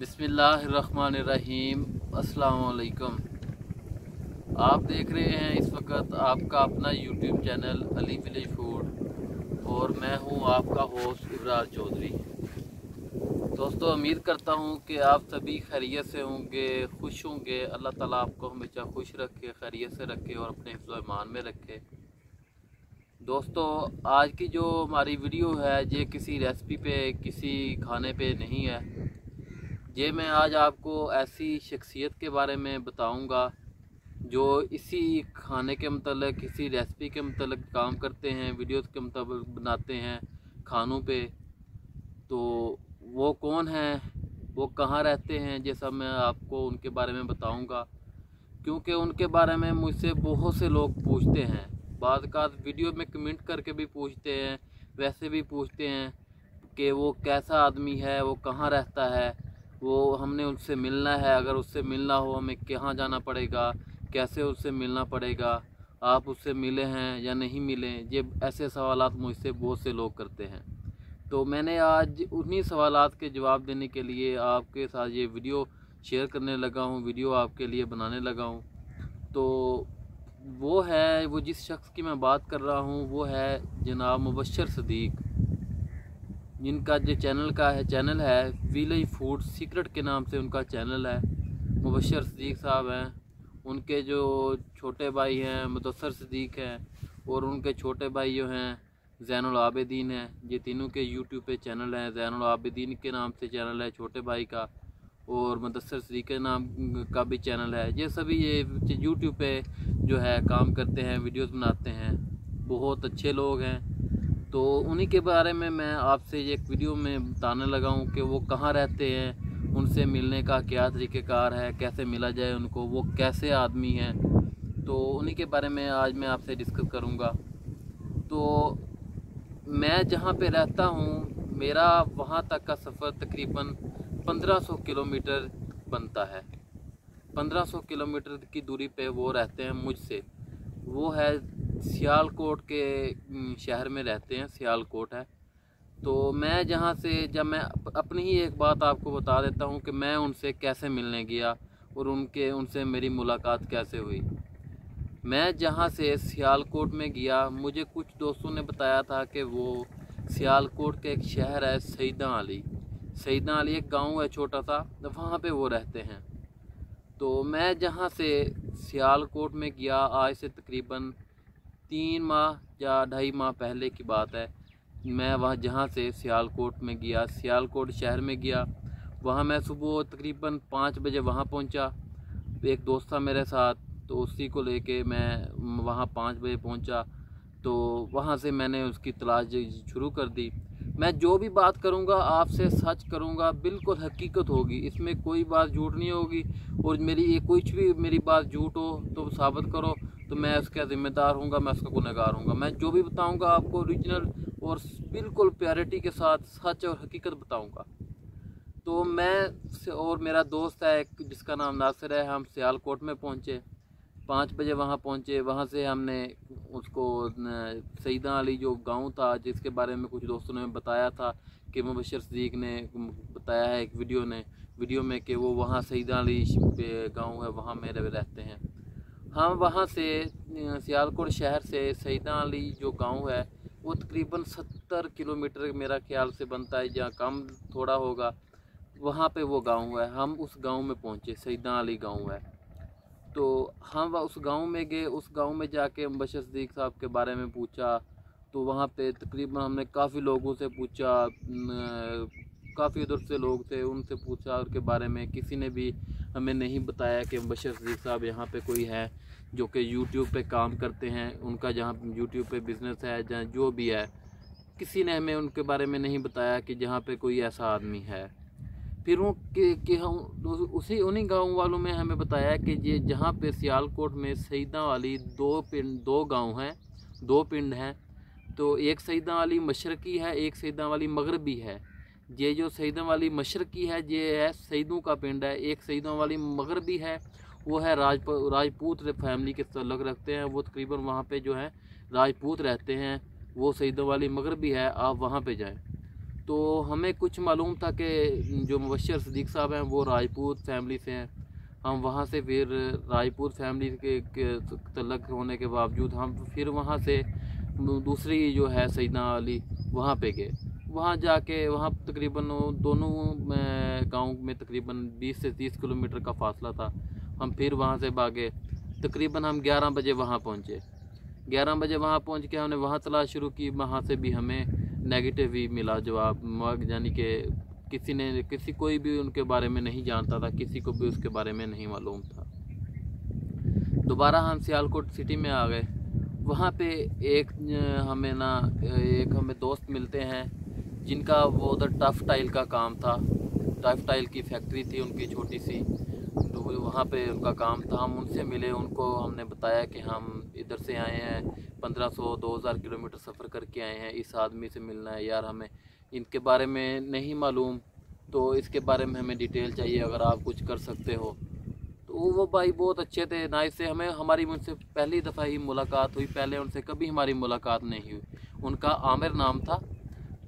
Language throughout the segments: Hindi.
बिसमीम अस्सलाम आप देख रहे हैं इस वक्त आपका अपना YouTube channel Ali village food और मैं हूँ आपका होस्ट इब्रार चौधरी। दोस्तों, उम्मीद करता हूँ कि आप सभी खैरियत से होंगे, खुश होंगे। अल्लाह ताला आपको हमेशा खुश रखे, खैरियत से रखे और अपने हिफ्ज़ में रखे। दोस्तों, आज की जो हमारी वीडियो है, ये किसी रेसिपी पे, किसी खाने पे नहीं है। ये मैं आज आपको ऐसी शख्सियत के बारे में बताऊँगा, जो इसी खाने के मतलब किसी रेसिपी के मतलब काम करते हैं वीडियोस के मतलब बनाते हैं खानों पे। तो वो कौन है, वो कहाँ रहते हैं, ये सब मैं आपको उनके बारे में बताऊँगा, क्योंकि उनके बारे में मुझसे बहुत से लोग पूछते हैं। बाद का वीडियो में कमेंट करके भी पूछते हैं, वैसे भी पूछते हैं कि वो कैसा आदमी है, वो कहाँ रहता है वो हमने उससे मिलना है, अगर उससे मिलना हो हमें कहाँ जाना पड़ेगा, कैसे उससे मिलना पड़ेगा, आप उससे मिले हैं या नहीं मिले, ये ऐसे सवाल मुझसे बहुत से लोग करते हैं। तो मैंने आज उन्हीं सवाल के जवाब देने के लिए आपके साथ ये वीडियो शेयर करने लगा हूँ, वीडियो आपके लिए बनाने लगा हूँ। तो वो है, वो जिस शख्स की मैं बात कर रहा हूँ, वो है जनाब मुबशर सदीक़। जिनका जो चैनल का है, चैनल है विलेज फ़ूड सीक्रेट के नाम से उनका चैनल है। मुबशर सदीक साहब हैं, उनके जो छोटे भाई हैं मुदसर सदीक हैं, और उनके छोटे भाई जो हैं आबिदीन हैं। ये तीनों के यूट्यूब पे चैनल हैं। जैनुल आबिदीन के नाम से चैनल है, छोटे भाई का, और मुदसर सदीक के नाम का भी चैनल है। ये सभी ये यूट्यूब पे जो है काम करते हैं, वीडियोस बनाते हैं। बहुत अच्छे लोग हैं। तो उन्हीं के बारे में मैं आपसे एक वीडियो में बताने लगा हूँ कि वो कहाँ रहते हैं, उनसे मिलने का क्या तरीक़ेकार है, कैसे मिला जाए उनको, वो कैसे आदमी हैं। तो उन्हीं के बारे में आज मैं आपसे डिस्कस करूँगा। तो मैं जहाँ पे रहता हूँ, मेरा वहाँ तक का सफ़र तकरीबन 1500 किलोमीटर बनता है। 1500 किलोमीटर की दूरी पे वो रहते हैं मुझसे। वो है सियालकोट के शहर में रहते हैं, सियालकोट है। तो मैं जहाँ से, जब मैं अपनी ही एक बात आपको बता देता हूँ कि मैं उनसे कैसे मिलने गया और उनके, उनसे मेरी मुलाकात कैसे हुई। मैं जहाँ से सियालकोट में गया, मुझे कुछ दोस्तों ने बताया था कि वो सियालकोट के एक शहर है सईदा अली। सईदा अली एक गाँव है छोटा सा, वहाँ पे वो रहते हैं। तो मैं जहाँ से सियालकोट में गया, आज से तकरीबन तीन माह या ढाई माह पहले की बात है। मैं वहाँ जहाँ से सियालकोट में गया, सियालकोट शहर में गया, वहाँ मैं सुबह तकरीबन पाँच बजे वहाँ पहुँचा। एक दोस्त था मेरे साथ तो उसी को लेके मैं वहाँ पाँच बजे पहुँचा। तो वहाँ से मैंने उसकी तलाश शुरू कर दी। मैं जो भी बात करूँगा, आपसे सच करूँगा, बिल्कुल हकीकत होगी। इसमें कोई बात झूठ नहीं होगी। और मेरी ये कुछ भी मेरी बात झूठ हो तो साबित करो। तो मैं उसका ज़िम्मेदार हूँ मैं उसका गुनहगार हूँ मैं जो भी बताऊँगा आपको ओरिजिनल और बिल्कुल प्यारिटी के साथ सच और हकीकत बताऊँगा। तो मैं और मेरा दोस्त है एक, जिसका नाम नासिर है। हम सियालकोट में पहुँचे। पाँच बजे वहाँ पहुँचे। वहाँ से हमने उसको सईदा अली जो गाँव था, जिसके बारे में कुछ दोस्तों ने बताया था कि मुबशर सदीक ने बताया है एक वीडियो ने, वीडियो में कि वो वहाँ सईदा अली गाँव है, वहाँ मेरे रहते हैं। हम वहाँ से सियालकोट शहर से सईदा अली जो गाँव है, वो तकरीबन सत्तर किलोमीटर मेरा ख्याल से बनता है जहाँ कम थोड़ा होगा। वहाँ पे वो गाँव है, हम उस गाँव में पहुँचे, सईदा अली गाँव है। तो हम उस गाँव में गए, उस गाँव में जाके बशर सदीक साहब के बारे में पूछा। तो वहाँ पे तकरीबन हमने काफ़ी लोगों से पूछा काफ़ी उधर से लोग थे उनसे पूछा उनके बारे में किसी ने भी हमें नहीं बताया कि बशर सदीक साहब यहाँ पे कोई है जो कि यूट्यूब पे काम करते हैं उनका जहाँ यूट्यूब पे बिज़नेस है जहाँ जो भी है। किसी ने हमें उनके बारे में नहीं बताया कि जहाँ पे कोई ऐसा आदमी है। फिर वो कि, कि हम उसी उन्हीं गाँव वालों में हमें बताया कि ये जहाँ पे सियालकोट में सईदा वाली दो पिंड दो गाँव हैं दो पिंड हैं तो एक सईदा वाली मशरकी है एक सईदा वाली मगरबी है। ये जो सईदा वाली मशरकी है ये है सईदों का पिंड है। एक सईदों वाली मगरबी है वो है राज राजपूत फैमिली के तल्लक रखते हैं। वो तकरीबन वहाँ पे जो है राजपूत रहते हैं। वो सईदों वाली मगरबी है आप वहाँ पे जाएँ। तो हमें कुछ मालूम था कि जो मुबशर सदीक साहब हैं वो राजपूत फैमिली से हैं। हम वहाँ से फिर राजपूत फैमिली के, के तलक होने के बावजूद हम फिर वहाँ से दूसरी जो है सईदा अली वहाँ पे गए। वहाँ जाके, वहाँ तकरीबन दोनों गाँव में तकरीबन 20 से 30 किलोमीटर का फासला था। हम फिर वहाँ से भागे। तकरीबन हम 11 बजे वहाँ पहुँचे। 11 बजे वहाँ पहुँच के हमने वहाँ तलाश शुरू की। वहाँ से भी हमें नेगेटिव ही मिला जवाब। यानी कि किसी ने, किसी कोई भी उनके बारे में नहीं जानता था, किसी को भी उसके बारे में नहीं मालूम था। दोबारा हम सियालकोट सिटी में आ गए। वहाँ पे एक हमें ना एक हमें दोस्त मिलते हैं। जिनका वो उधर टफ टाइल का काम था, टफ टाइल की फैक्ट्री थी उनकी छोटी सी तो वहाँ पे उनका काम था। हम उनसे मिले, उनको हमने बताया कि हम इधर से आए हैं, पंद्रह सौ, दो हज़ार किलोमीटर सफ़र करके आए हैं, इस आदमी से मिलना है यार हमें। इनके बारे में नहीं मालूम तो इसके बारे में हमें डिटेल चाहिए, अगर आप कुछ कर सकते हो। तो वो भाई बहुत अच्छे थे, ना इससे हमें, हमारी उनसे पहली दफ़ा ही मुलाकात हुई, पहले उनसे कभी हमारी मुलाकात नहीं हुई। उनका आमिर नाम था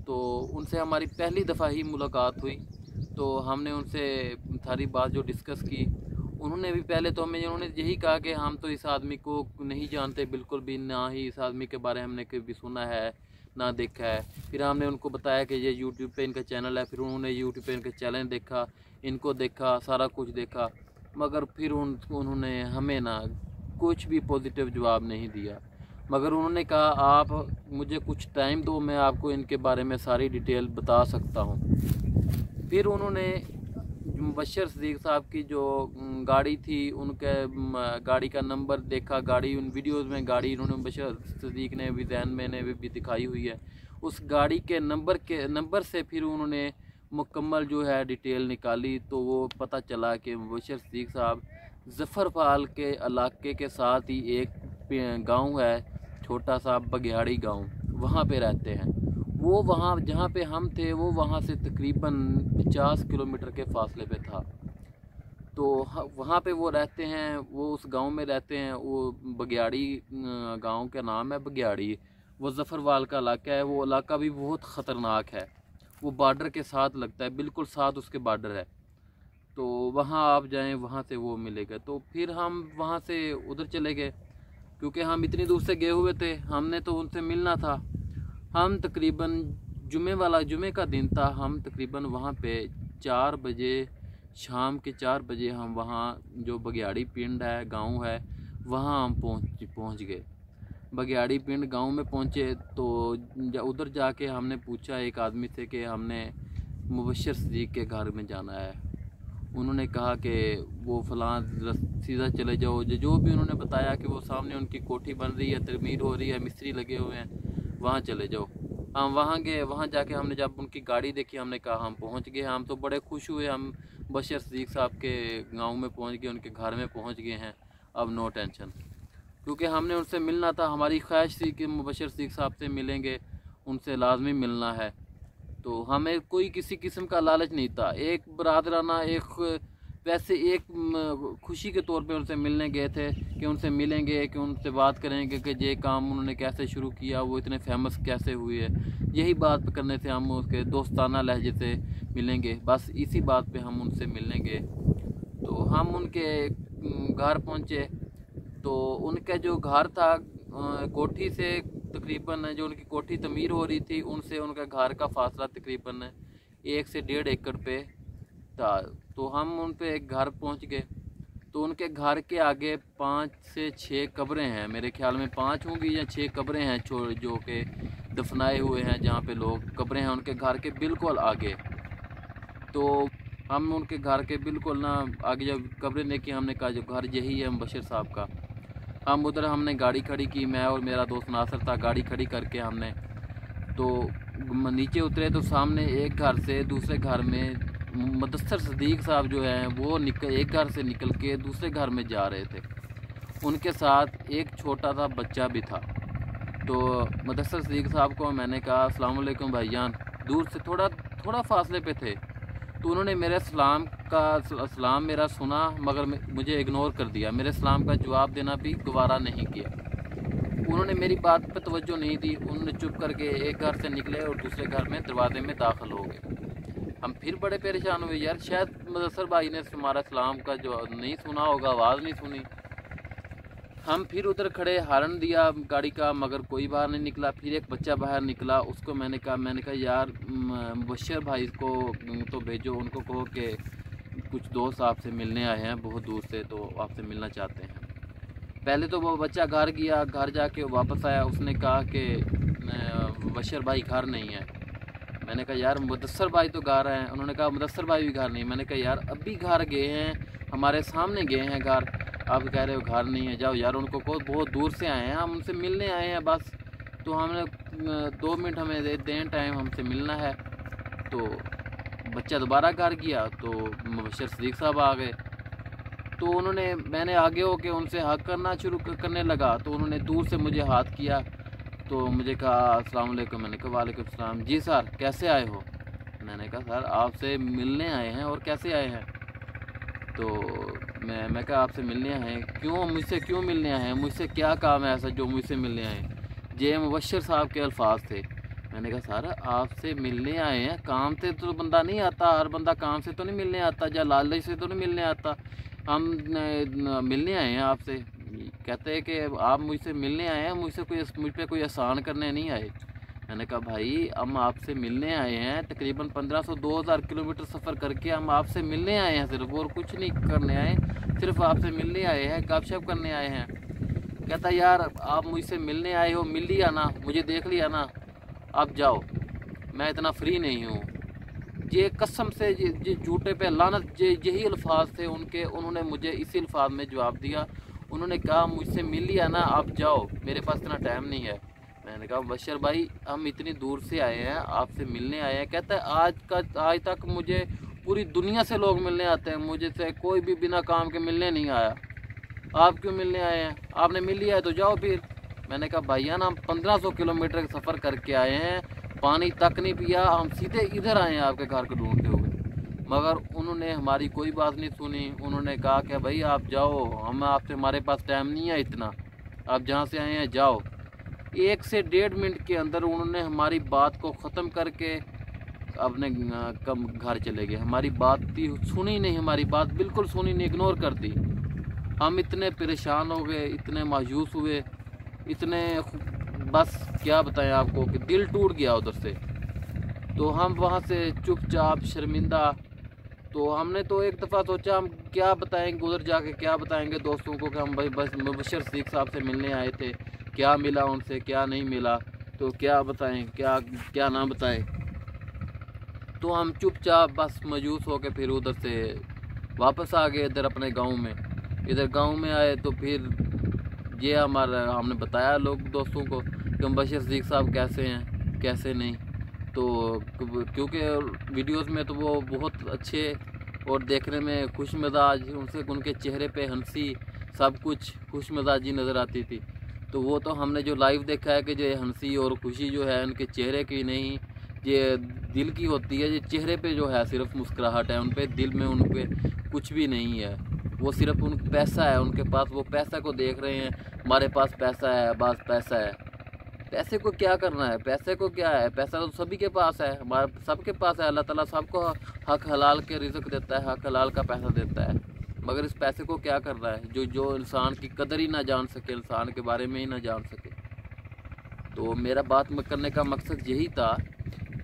तो उनसे हमारी पहली दफ़ा ही मुलाकात हुई। तो हमने उनसे सारी बात जो डिस्कस की, उन्होंने भी पहले तो हमें, उन्होंने यही कहा कि हम तो इस आदमी को नहीं जानते बिल्कुल भी, ना ही इस आदमी के बारे में हमने कभी सुना है, ना देखा है। फिर हमने उनको बताया कि ये यूट्यूब पे इनका चैनल है, फिर उन्होंने यूट्यूब पे इनका चैनल देखा, इनको देखा, सारा कुछ देखा। मगर फिर उन, उन्होंने हमें ना कुछ भी पॉजिटिव जवाब नहीं दिया। मगर उन्होंने कहा, आप मुझे कुछ टाइम दो, मैं आपको इनके बारे में सारी डिटेल बता सकता हूँ। फिर उन्होंने मुबशर सदीक साहब की जो गाड़ी थी, उनके गाड़ी का नंबर देखा, गाड़ी, उन वीडियोस में गाड़ी उन्होंने मुबशर सदीक ने भी जहन में ने भी दिखाई हुई है। उस गाड़ी के नंबर के नंबर से फिर उन्होंने मुकम्मल जो है डिटेल निकाली तो वो पता चला कि मुबशर सदीक साहब जफ़रपाल के इलाके के साथ ही एक गाँव है छोटा सा बघियाड़ी गाँव, वहाँ पे रहते हैं। वो वहाँ, जहाँ पे हम थे, वो वहाँ से तकरीबन पचास किलोमीटर के फासले पे था। तो वहाँ पे वो रहते हैं, वो उस गाँव में रहते हैं, वो बगियाड़ी गाँव का नाम है बगियाड़ी वो जफ़रवाल का इलाका है, वो इलाका भी बहुत ख़तरनाक है। वो बॉर्डर के साथ लगता है, बिल्कुल साथ उसके बॉर्डर है। तो वहाँ आप जाएँ, वहाँ से वो मिलेगा। तो फिर हम वहाँ से उधर चले गए। क्योंकि हम इतनी दूर से गए हुए थे हमने तो उनसे मिलना था। हम तकरीबन जुमे वाला जुमे का दिन था। हम तकरीबन वहाँ पे चार बजे शाम के चार बजे हम वहाँ जो बगियाड़ी पिंड है गाँव है वहाँ हम पहुँच पहुँच गए। बगियाड़ी पिंड गाँव में पहुँचे तो जा, उधर जाके हमने पूछा एक आदमी से कि हमने मुबशर सदीक के घर में जाना है। उन्होंने कहा कि वो फलां सीधा चले जाओ। जो भी उन्होंने बताया कि वो सामने उनकी कोठी बन रही है तरमीर हो रही है, मिस्त्री लगे हुए हैं, वहाँ चले जाओ। हम वहाँ गए, वहाँ जाके हमने जब उनकी गाड़ी देखी, हमने कहा, हम पहुँच गए हम तो बड़े खुश हुए। हम बशर सदीक साहब के गाँव में पहुँच गए, उनके घर में पहुँच गए हैं। अब नो टेंशन। क्योंकि हमने उनसे मिलना था। हमारी ख्वाहिश थी कि मुबशर सदीक साहब से मिलेंगे। उनसे लाजमी मिलना है। तो हमें कोई किसी किस्म का लालच नहीं था। एक बरदराना, एक वैसे एक खुशी के तौर पे उनसे मिलने गए थे कि उनसे मिलेंगे, कि उनसे बात करेंगे कि ये काम उन्होंने कैसे शुरू किया, वो इतने फ़ेमस कैसे हुए। है यही बात करने से हम उसके दोस्ताना लहजे से मिलेंगे। बस इसी बात पे हम उनसे मिलने गए तो हम उनके घर पहुँचे। तो उनका जो घर था कोठी से तकरीबन जो उनकी कोठी तमीर हो रही थी, उनसे उनका घर का फासला तकरीबन एक से डेढ़ एकड़ पे था। तो हम उन पर एक घर पहुँच गए। तो उनके घर के आगे पाँच से छः कब्रें हैं। मेरे ख्याल में पाँच होंगी या छः कब्रें हैं जो कि दफनाए हुए हैं, जहाँ पे लोग कब्रें हैं उनके घर के बिल्कुल आगे। तो हम उनके घर के बिल्कुल ना आगे जब कब्रें देखी, हमने कहा, जो घर यही है बशीर साहब का। हम उधर हमने गाड़ी खड़ी की, मैं और मेरा दोस्त नासर था, गाड़ी खड़ी करके हमने। तो नीचे उतरे तो सामने एक घर से दूसरे घर में मदसर सदीक साहब जो हैं, वो निकल एक घर से निकल के दूसरे घर में जा रहे थे। उनके साथ एक छोटा सा बच्चा भी था। तो मदसर सदीक साहब को मैंने कहा भाई भाईजान दूर से थोड़ा थोड़ा फासले पे थे। तो उन्होंने मेरे सलाम का सलाम मेरा सुना, मगर मुझे इग्नोर कर दिया। मेरे सलाम का जवाब देना भी गवारा नहीं किया। उन्होंने मेरी बात पर तवज्जो नहीं दी। उन्होंने चुप करके एक घर से निकले और दूसरे घर में दरवाजे में दाखिल हो गए। हम फिर बड़े परेशान हुए, यार, शायद मुदसर भाई ने हमारा सलाम का जवाब नहीं सुना होगा, आवाज़ नहीं सुनी। हम फिर उधर खड़े, हारन दिया गाड़ी का, मगर कोई बाहर नहीं निकला। फिर एक बच्चा बाहर निकला, उसको मैंने कहा मैंने कहा, यार मुबशर भाई को तो भेजो, उनको कहो कि कुछ दोस्त आपसे मिलने आए हैं, बहुत दूर से तो आपसे मिलना चाहते हैं। पहले तो वो बच्चा घर गया, घर जाके वापस आया, उसने कहा कि बशर भाई घर नहीं है। मैंने कहा, यार मुदसर भाई तो घर हैं। उन्होंने कहा मुदसर भाई भी घर नहीं। मैंने कहा, यार अभी घर गए हैं, हमारे सामने गए हैं घर। आप कह रहे हो घर नहीं है, जाओ यार, उनको को बहुत दूर से आए हैं, हम उनसे मिलने आए हैं बस। तो हमने दो मिनट हमें दे दें टाइम हमसे मिलना है। तो बच्चा दोबारा घर गया तो मुबशर सदीक साहब आ गए। तो उन्होंने, मैंने आगे होके उनसे हक करना शुरू करने लगा। तो उन्होंने दूर से मुझे हाथ किया। तो मुझे कहा, अस्सलाम वालेकुम। मैंने कहा, वालेकुम सलाम। जी सर, कैसे आए हो? मैंने कहा, सर, आपसे मिलने आए हैं और कैसे आए हैं? तो मैं मैं कहा आपसे मिलने आए हैं। क्यों, मुझसे क्यों मिलने आए हैं? मुझसे क्या काम है ऐसा जो मुझसे मिलने आए हैं? जे मुबशर साहब के अल्फाज थे। मैंने कहा, सर, आपसे मिलने आए हैं? काम से तो बंदा नहीं आता, हर बंदा काम से तो नहीं मिलने आता, या लालच से तो नहीं मिलने आता। हम मिलने आए हैं आपसे। कहते हैं कि आप मुझसे मिलने आए हैं, मुझसे कोई मुझ पर कोई आसान करने नहीं आए। मैंने कहा, भाई, हम आपसे मिलने आए हैं, तकरीबन 1500 2000 किलोमीटर सफ़र करके हम आपसे मिलने आए हैं सिर्फ़ और कुछ नहीं करने आए, सिर्फ़ आपसे मिलने आए हैं, गपशप करने आए हैं। कहता, यार, आप मुझसे मिलने आए हो, मिल लिया ना, मुझे देख लिया ना आप जाओ, मैं इतना फ्री नहीं हूँ। ये कसम से ये झूठे पे लानत यही अल्फाज थे उनके, उन्होंने मुझे इसी अल्फाज में जवाब दिया। उन्होंने कहा, मुझसे मिल लिया ना आप जाओ, मेरे पास इतना टाइम नहीं है। मैंने कहा, बशर भाई, हम इतनी दूर से आए हैं, आपसे मिलने आए हैं। कहता है, आज का, आज तक मुझे पूरी दुनिया से लोग मिलने आते हैं, मुझे से कोई भी बिना काम के मिलने नहीं आया। आप क्यों मिलने आए हैं? आपने मिल लिया है तो जाओ फिर। मैंने कहा, भैया ना, हम पंद्रह सौ किलोमीटर का सफ़र करके आए हैं, पानी तक नहीं पिया, हम सीधे इधर आए हैं आपके घर को ढूंढते हुए। मगर उन्होंने हमारी कोई बात नहीं सुनी। उन्होंने कहा कि, भाई, आप जाओ, हम आपसे, हमारे पास टाइम नहीं है इतना। आप जहाँ से आए हैं, जाओ। एक से डेढ़ मिनट के अंदर उन्होंने हमारी बात को ख़त्म करके अपने कम घर चले गए। हमारी बात थी, सुनी नहीं हमारी बात, बिल्कुल सुनी नहीं इग्नोर कर दी। हम इतने परेशान हो गए, इतने मायूस हुए, इतने बस क्या बताएँ आपको कि दिल टूट गया उधर से। तो हम वहाँ से चुपचाप शर्मिंदा तो हमने तो एक दफ़ा सोचा, हम क्या बताएँगे, उधर जाके क्या बताएँगे दोस्तों को कि हम भाई बस, मुबशर सिख साहब से मिलने आए थे। क्या मिला उनसे, क्या नहीं मिला? तो क्या बताएँ, क्या क्या ना बताएँ? तो हम चुपचाप बस मजूस होकर फिर उधर से वापस आ गए इधर अपने गाँव में। इधर गाँव में आए तो फिर ये हमारा, हमने बताया लोग दोस्तों को कि हम बशीर सिद्दीक साहब कैसे हैं, कैसे नहीं। तो क्योंकि वीडियोस में तो वो बहुत अच्छे और देखने में खुश मिजाज उनसे उनके चेहरे पे हँसी, सब कुछ खुश मिजाजी नज़र आती थी। तो वो तो हमने जो लाइव देखा है कि जो हँसी और खुशी जो है उनके चेहरे की नहीं, ये दिल की होती है, ये चेहरे पे जो है सिर्फ़ मुस्कुराहट है, उन पर दिल में उन पर कुछ भी नहीं है। वो सिर्फ़ उन पैसा है, उनके पास वो पैसा को देख रहे हैं, हमारे पास पैसा है, बस पैसा है। पैसे को क्या करना है? पैसे को क्या है? पैसा तो सभी के पास है, हमारे सबके पास है, अल्लाह ताला सबको हक हलाल के रिजक देता है, हक हलाल का पैसा देता है। मगर इस पैसे को क्या कर रहा है? जो जो इंसान की कदर ही ना जान सके, इंसान के बारे में ही ना जान सके। तो मेरा बात करने का मकसद यही था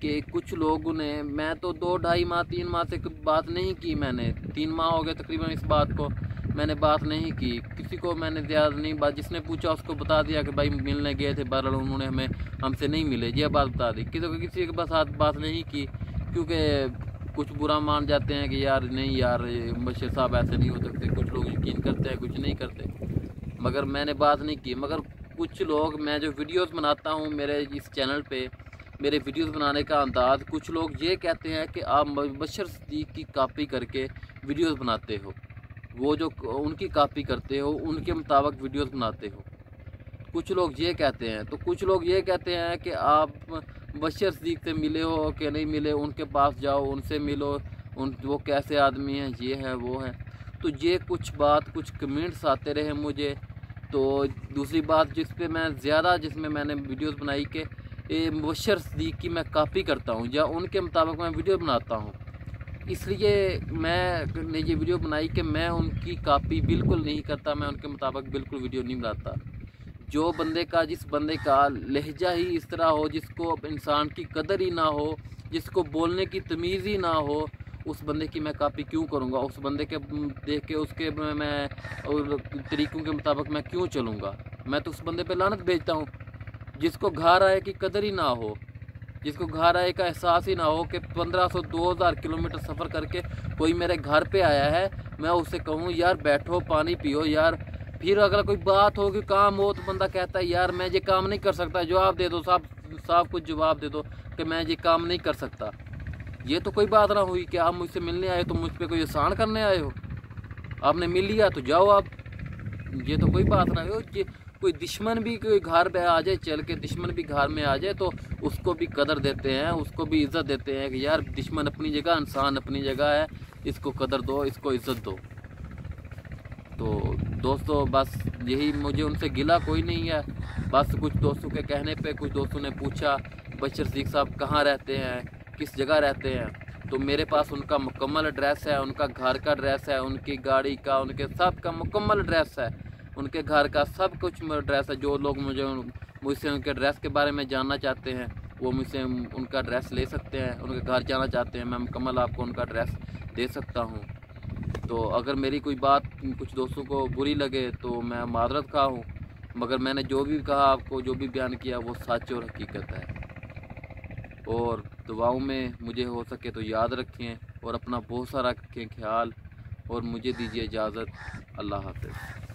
कि कुछ लोगों ने मैं तो दो ढाई माह, तीन माह से बात नहीं की मैंने। तीन माह हो गए तकरीबन इस बात को। मैंने बात नहीं की। किसी को मैंने ज़्यादा नहीं बात जिसने पूछा उसको बता दिया कि भाई मिलने गए थे, बहरहाल उन्होंने हमें, हमसे नहीं मिले। ये बात बता दी। किसी को किसी के साथ बात नहीं की, क्योंकि कुछ बुरा मान जाते हैं कि यार नहीं यार बशीर साहब ऐसे नहीं हो सकते, कुछ लोग यकीन करते हैं, कुछ नहीं करते। मगर मैंने बात नहीं की, मगर कुछ लोग, मैं जो वीडियोस बनाता हूँ मेरे इस चैनल पे, मेरे वीडियोस बनाने का अंदाज़, कुछ लोग ये कहते हैं कि आप बशर सदीक की कापी करके वीडियोस बनाते हो। वो जो, उनकी कापी करते हो, उनके मुताबिक वीडियोस बनाते हो। कुछ लोग ये कहते हैं तो कुछ लोग ये कहते हैं कि आप बशर सदीक से मिले हो कि नहीं मिले, उनके पास जाओ, उनसे मिलो, उन, वो कैसे आदमी हैं, ये है, वो है। तो ये कुछ बात, कुछ कमेंट्स आते रहे मुझे। तो दूसरी बात जिस पे मैं ज़्यादा जिसमें मैंने वीडियोस बनाई कि मुबशर सदीक की मैं कापी करता हूँ, या उनके मुताबिक मैं वीडियो बनाता हूँ। इसलिए मैं ये वीडियो बनाई कि मैं उनकी कापी बिल्कुल नहीं करता, मैं उनके मुताबिक बिल्कुल वीडियो नहीं बनाता। जो बंदे का, जिस बंदे का लहजा ही इस तरह हो, जिसको इंसान की कदर ही ना हो, जिसको बोलने की तमीज़ ही ना हो, उस बंदे की मैं कापी क्यों करूँगा? उस बंदे के देख के, उसके मैं तरीक़ों के मुताबिक मैं क्यों चलूँगा? मैं तो उस बंदे पे लानत भेजता हूँ, जिसको घर आए की कदर ही ना हो, जिसको घर आए का एहसास ही ना हो कि पंद्रह सौ, दो हज़ार किलोमीटर सफ़र करके कोई मेरे घर पे आया है, मैं उससे कहूँ, यार बैठो, पानी पियो, यार फिर अगर कोई बात हो कि काम हो तो बंदा कहता है, यार, मैं ये काम नहीं कर सकता। जवाब दे दो साहब साहब कुछ जवाब दे दो कि मैं ये काम नहीं कर सकता। ये तो कोई बात ना हुई कि आप मुझसे मिलने आए तो मुझ पर कोई आसान करने आए हो। आपने मिल लिया तो जाओ आप। ये तो कोई बात ना हो ये कोई दुश्मन भी कोई घर पे आ जाए, चल के दुश्मन भी घर में आ जाए तो उसको भी कदर देते हैं, उसको भी इज़्ज़त देते हैं कि, यार, दुश्मन अपनी जगह, इंसान अपनी जगह है, इसको कदर दो, इसको इज़्ज़त दो। तो दोस्तों, बस यही मुझे उनसे गिला कोई नहीं है। बस कुछ दोस्तों के कहने पे, कुछ दोस्तों ने पूछा बशर सिख साहब, कहाँ रहते हैं? किस जगह रहते हैं? तो मेरे पास उनका मुकम्मल एड्रेस है, उनका घर का एड्रेस है, उनकी गाड़ी का, उनके सब का मुकम्मल एड्रेस है। उनके घर का सब कुछ एड्रेस है। जो लोग मुझे मुझसे उनके एड्रेस के बारे में जानना चाहते हैं, वो मुझसे उनका एड्रेस ले सकते हैं। उनके घर जाना चाहते हैं, मैं मुकम्मल आपको उनका एड्रेस दे सकता हूँ। तो अगर मेरी कोई बात कुछ दोस्तों को बुरी लगे तो मैं मादरत खा हूँ, मगर मैंने जो भी कहा आपको, जो भी बयान किया, वो सच और हकीकत है। और दुआओं में मुझे हो सके तो याद रखें और अपना बहुत सारा रखें ख्याल, और मुझे दीजिए इजाज़त। अल्लाह हाफ़